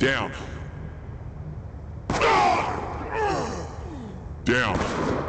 Down. Down.